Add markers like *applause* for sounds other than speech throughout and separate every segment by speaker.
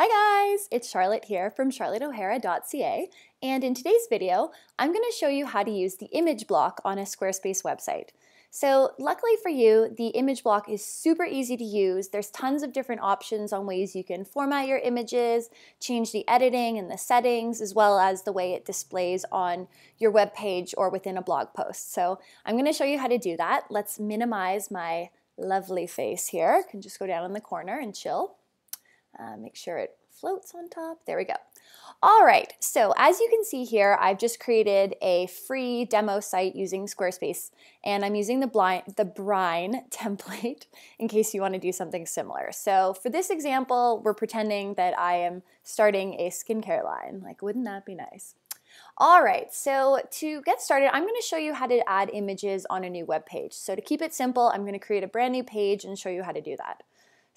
Speaker 1: Hi guys, it's Charlotte here from charlotteohara.ca and in today's video I'm going to show you how to use the image block on a Squarespace website. So luckily for you, the image block is super easy to use. There's tons of different options on ways you can format your images, change the editing and the settings, as well as the way it displays on your web page or within a blog post. So I'm going to show you how to do that. Let's minimize my lovely face here. I can just go down in the corner and chill. Uh, make sure it floats on top. There we go. All right, so as you can see here, I've just created a free demo site using Squarespace, and I'm using the, blind, the Brine *laughs* template in case you want to do something similar. So for this example, we're pretending that I am starting a skincare line. Like, wouldn't that be nice? All right, so to get started, I'm going to show you how to add images on a new web page. So to keep it simple, I'm going to create a brand new page and show you how to do that.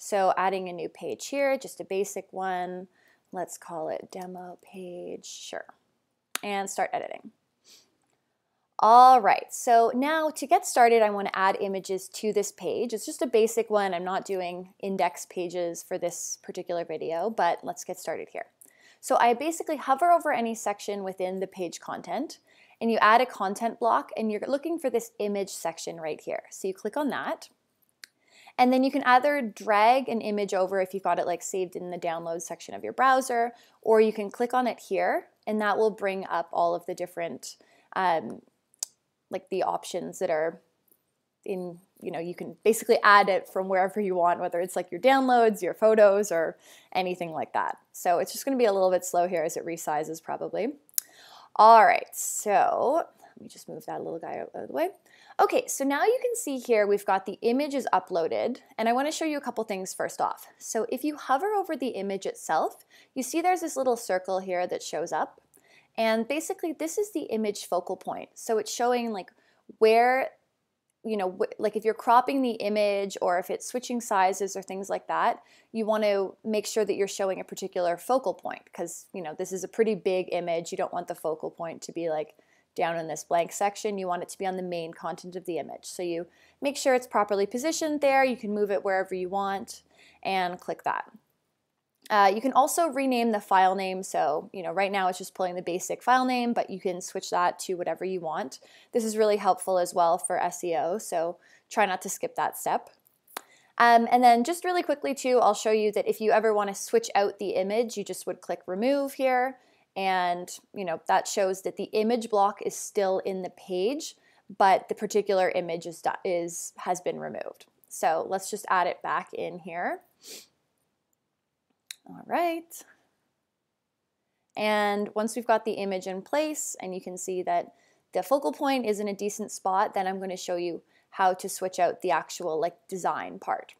Speaker 1: So adding a new page here, just a basic one. Let's call it demo page, sure. And start editing. All right, so now to get started, I want to add images to this page. It's just a basic one. I'm not doing index pages for this particular video, but let's get started here. So I basically hover over any section within the page content, and you add a content block, and you're looking for this image section right here. So you click on that, and then you can either drag an image over if you've got it like saved in the download section of your browser, or you can click on it here and that will bring up all of the different, um, like the options that are in, you know, you can basically add it from wherever you want, whether it's like your downloads, your photos, or anything like that. So it's just gonna be a little bit slow here as it resizes probably. All right, so let me just move that little guy out of the way. Okay, so now you can see here we've got the image is uploaded, and I want to show you a couple things first off. So if you hover over the image itself, you see there's this little circle here that shows up, and basically this is the image focal point. So it's showing like where, you know, like if you're cropping the image or if it's switching sizes or things like that, you want to make sure that you're showing a particular focal point because, you know, this is a pretty big image. You don't want the focal point to be like down in this blank section, you want it to be on the main content of the image. So you make sure it's properly positioned there. You can move it wherever you want and click that. Uh, you can also rename the file name. So, you know, right now it's just pulling the basic file name, but you can switch that to whatever you want. This is really helpful as well for SEO. So try not to skip that step. Um, and then just really quickly too, I'll show you that if you ever want to switch out the image, you just would click remove here and you know that shows that the image block is still in the page but the particular image is, is has been removed. So let's just add it back in here. All right. And once we've got the image in place and you can see that the focal point is in a decent spot then I'm going to show you how to switch out the actual like design part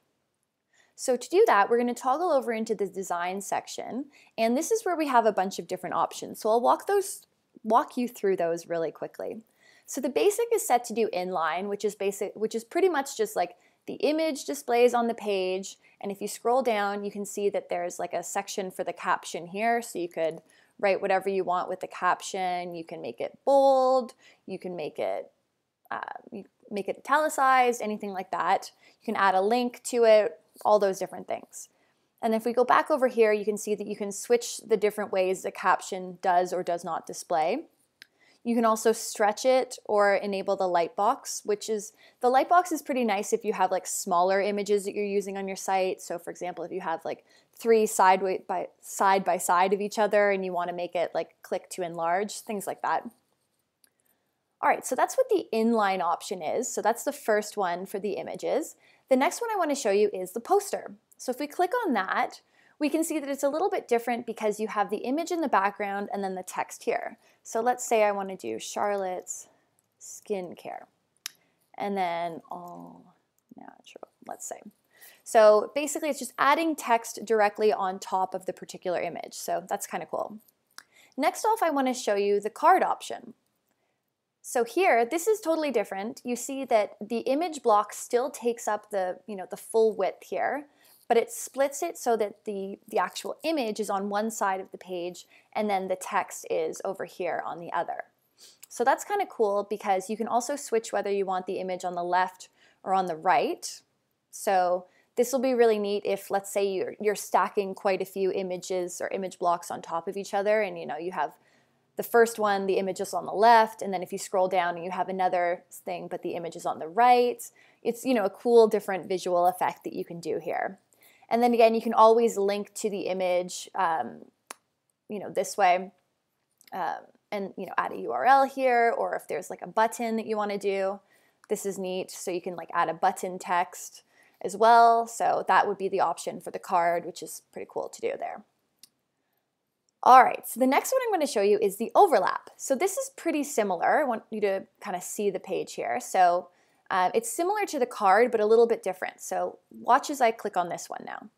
Speaker 1: so to do that, we're going to toggle over into the design section, and this is where we have a bunch of different options. So I'll walk those walk you through those really quickly. So the basic is set to do inline, which is basic which is pretty much just like the image displays on the page, and if you scroll down, you can see that there's like a section for the caption here, so you could write whatever you want with the caption. You can make it bold, you can make it uh, make it italicized, anything like that. You can add a link to it, all those different things. And if we go back over here, you can see that you can switch the different ways the caption does or does not display. You can also stretch it or enable the lightbox, which is, the lightbox is pretty nice if you have like smaller images that you're using on your site. So for example, if you have like three sideways by, side by side of each other and you wanna make it like click to enlarge, things like that. All right, so that's what the inline option is. So that's the first one for the images. The next one I want to show you is the poster. So if we click on that, we can see that it's a little bit different because you have the image in the background and then the text here. So let's say I want to do Charlotte's skincare and then all natural, let's say. So basically it's just adding text directly on top of the particular image. So that's kind of cool. Next off, I want to show you the card option. So here, this is totally different. You see that the image block still takes up the, you know, the full width here, but it splits it so that the, the actual image is on one side of the page and then the text is over here on the other. So that's kind of cool because you can also switch whether you want the image on the left or on the right. So this will be really neat if let's say you're, you're stacking quite a few images or image blocks on top of each other and you know you have the first one the image is on the left and then if you scroll down and you have another thing but the image is on the right it's you know a cool different visual effect that you can do here and then again you can always link to the image um, you know this way um, and you know add a url here or if there's like a button that you want to do this is neat so you can like add a button text as well. So that would be the option for the card, which is pretty cool to do there. All right, so the next one I'm going to show you is the overlap. So this is pretty similar. I want you to kind of see the page here. So uh, it's similar to the card, but a little bit different. So watch as I click on this one now.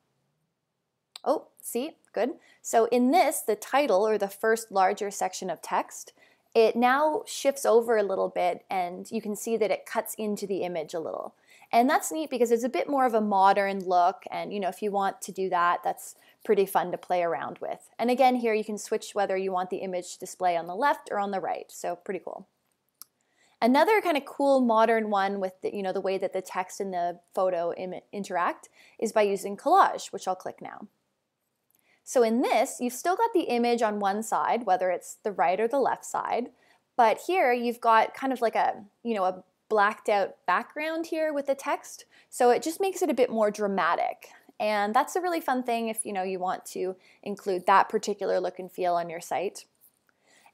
Speaker 1: Oh, see, good. So in this, the title or the first larger section of text, it now shifts over a little bit and you can see that it cuts into the image a little. And that's neat because it's a bit more of a modern look. And you know, if you want to do that, that's pretty fun to play around with. And again, here you can switch whether you want the image to display on the left or on the right. So pretty cool. Another kind of cool modern one with the, you know the way that the text and the photo interact is by using collage, which I'll click now. So in this, you've still got the image on one side, whether it's the right or the left side, but here you've got kind of like a, you know, a blacked out background here with the text. So it just makes it a bit more dramatic. And that's a really fun thing if you know you want to include that particular look and feel on your site.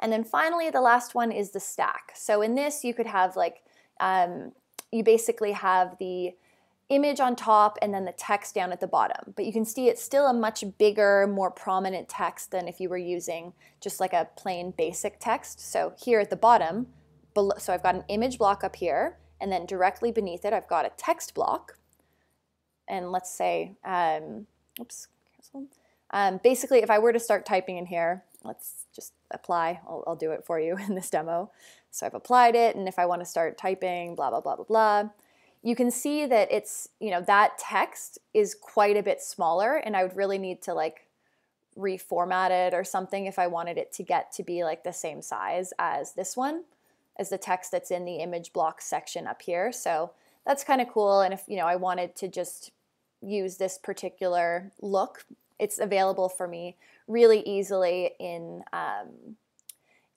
Speaker 1: And then finally, the last one is the stack. So in this, you could have like, um, you basically have the image on top and then the text down at the bottom. But you can see it's still a much bigger, more prominent text than if you were using just like a plain basic text. So here at the bottom, so I've got an image block up here, and then directly beneath it, I've got a text block. And let's say, um, oops, um, basically, if I were to start typing in here, let's just apply. I'll, I'll do it for you *laughs* in this demo. So I've applied it, and if I want to start typing, blah, blah, blah, blah, blah, you can see that it's, you know, that text is quite a bit smaller, and I would really need to like reformat it or something if I wanted it to get to be like the same size as this one as the text that's in the image block section up here. So that's kind of cool. And if you know I wanted to just use this particular look, it's available for me really easily in um,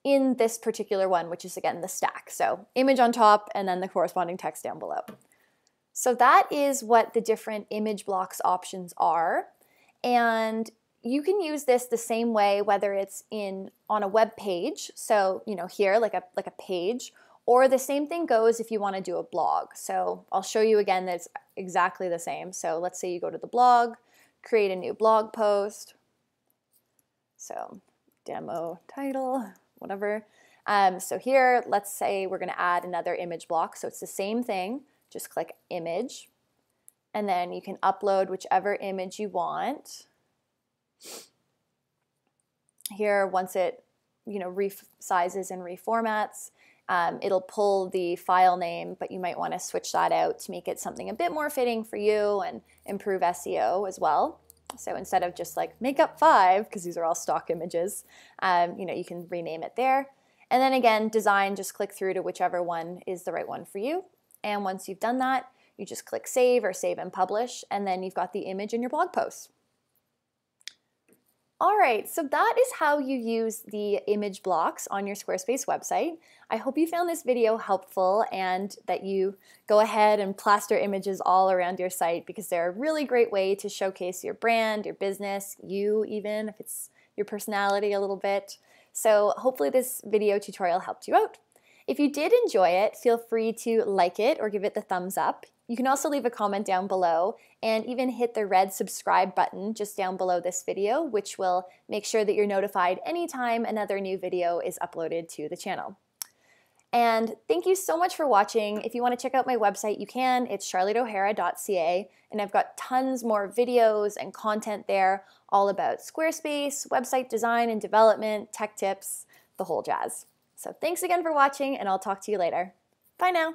Speaker 1: in this particular one, which is again the stack. So image on top and then the corresponding text down below. So that is what the different image blocks options are. And you can use this the same way whether it's in on a web page so you know here like a like a page or the same thing goes if you want to do a blog. So i'll show you again that it's exactly the same. So let's say you go to the blog create a new blog post. So demo title whatever. Um, so here let's say we're going to add another image block. So it's the same thing just click image. And then you can upload whichever image you want here, once it you know resizes and reformats, um, it'll pull the file name, but you might want to switch that out to make it something a bit more fitting for you and improve SEO as well. So instead of just like makeup five, because these are all stock images, um, you know, you can rename it there. And then again, design, just click through to whichever one is the right one for you. And once you've done that, you just click save or save and publish, and then you've got the image in your blog post. All right, so that is how you use the image blocks on your Squarespace website. I hope you found this video helpful and that you go ahead and plaster images all around your site because they're a really great way to showcase your brand, your business, you even, if it's your personality a little bit. So hopefully this video tutorial helped you out. If you did enjoy it, feel free to like it or give it the thumbs up. You can also leave a comment down below and even hit the red subscribe button just down below this video, which will make sure that you're notified anytime another new video is uploaded to the channel. And thank you so much for watching. If you want to check out my website, you can. It's charlotteohara.ca, and I've got tons more videos and content there all about Squarespace, website design and development, tech tips, the whole jazz. So thanks again for watching, and I'll talk to you later. Bye now.